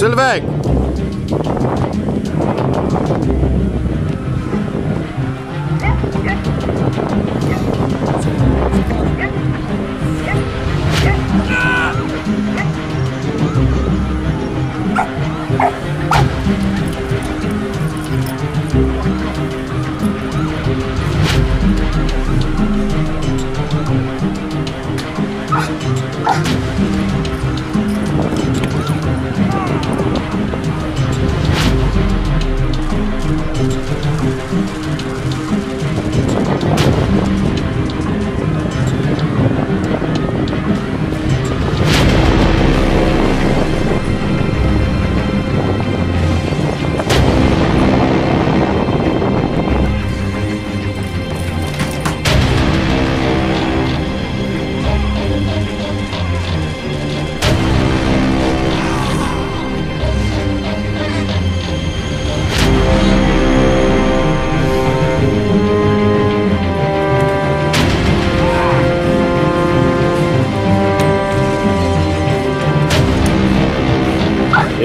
Sylwek!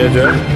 Jedzie.